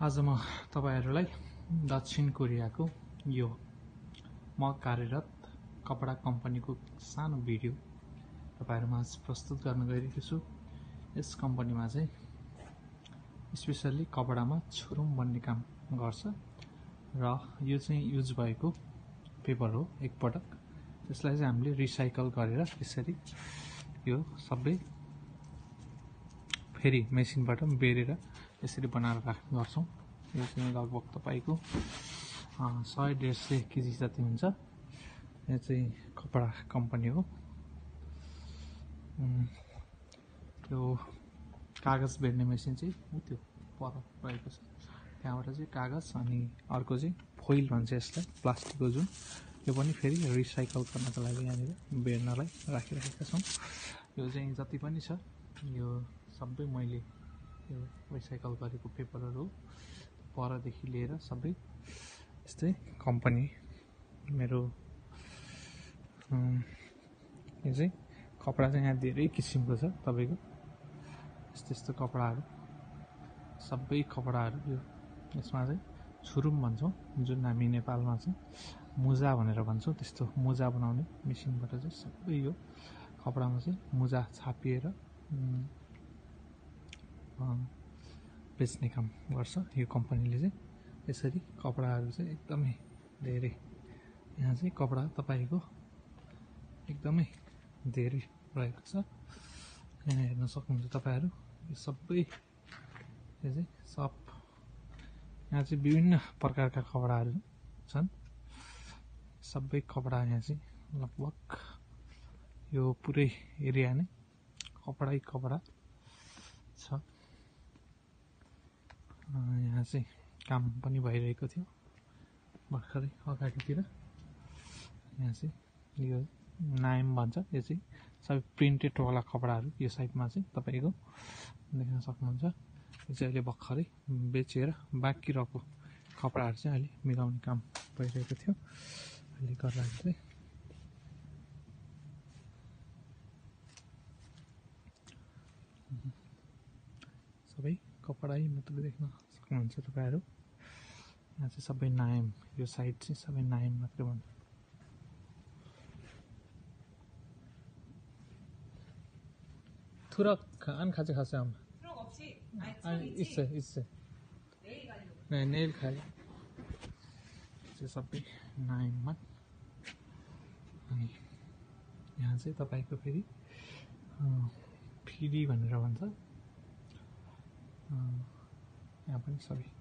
आज म तपाईँहरूलाई दक्षिण कोरियाको यो म कार्यरत कपडा कम्पनीको सानो भिडियो तपाईँहरूमा प्रस्तुत गर्न गइरहेको छु। यस कम्पनीमा चाहिँ स्पेसल्ली कपडामा छुरुम बन्ने काम गर्छ र यो चाहिँ युज भएको पेपर हो एकपटक। त्यसलाई चाहिँ हामीले रिसाइकल गरेर यसरी यो सबै फेरि मेसिनबाट बेरेर यसरी बनाएर राख्ने गर्छौँ। यो चाहिँ लगभग तपाईँको सय डेढ सय केजी जति हुन्छ यो चाहिँ कपडा कम्पनी हो। त्यो कागज बेर्ने मेसिन चाहिँ ऊ त्यो पर रहेको छ। त्यहाँबाट चाहिँ कागज अनि अर्को चाहिँ फोइल भन्छ यसलाई प्लास्टिकको जुन। यो पनि फेरि रिसाइकल गर्नको लागि यहाँनिर बेर्नलाई राखिरहेका छौँ। यो चाहिँ जति पनि छ यो सबै मैले यो रिसाइकल गरेको पेपरहरू परदेखि लिएर सबै यस्तै कम्पनी मेरो यो चाहिँ कपडा चाहिँ यहाँ धेरै किसिमको छ तपाईँको। यस्तो यस्तो कपडाहरू सबै कपडाहरू यो यसमा चाहिँ छुरुम भन्छौँ जुन हामी नेपालमा चाहिँ मुजा भनेर भन्छौँ त्यस्तो मुजा बनाउने मेसिनबाट चाहिँ सबै यो कपडामा चाहिँ मुजा छापिएर बेच्ने काम गर्छ यो कम्पनीले चाहिँ। यसरी कपडाहरू चाहिँ एकदमै धेरै। यहाँ चाहिँ कपडा तपाईँको एकदमै धेरै रहेको छ। यहाँ हेर्न सक्नुहुन्छ तपाईँहरू यो सबै यो चाहिँ सब यहाँ चाहिँ विभिन्न प्रकारका कपडाहरू छन्। सबै कपडा यहाँ चाहिँ लगभग यो पुरै एरिया नै कपडै कपडा छ। यहाँ चाहिँ काम पनि भइरहेको थियो। भर्खरै अगाडितिर। यहाँ चाहिँ यो नायम भन्छ यो चाहिँ सबै प्रिन्टेडवाला कपडाहरू यो साइडमा चाहिँ तपाईँको देख्न सक्नुहुन्छ। यो चाहिँ अहिले भर्खरै बेचेर बाँकी रहेको कपडाहरू चाहिँ अहिले मिलाउने काम भइरहेको थियो। अहिले गर्दाखेरि चाहिँ सबै कपडै मात्रै देख्न सक्नुहुन्छ तपाईँहरू? यहाँ चाहिँ सबै नायम यो साइड चाहिँ सबै नायम मात्रै भन्छ थुरक आन खाँचे खास आम। इससे इससे। नेल खायो सबै नायममा अनि यहाँ चाहिँ तपाईँको फेरि फिडी भनेर भन्छ। यहाँ पनि सबै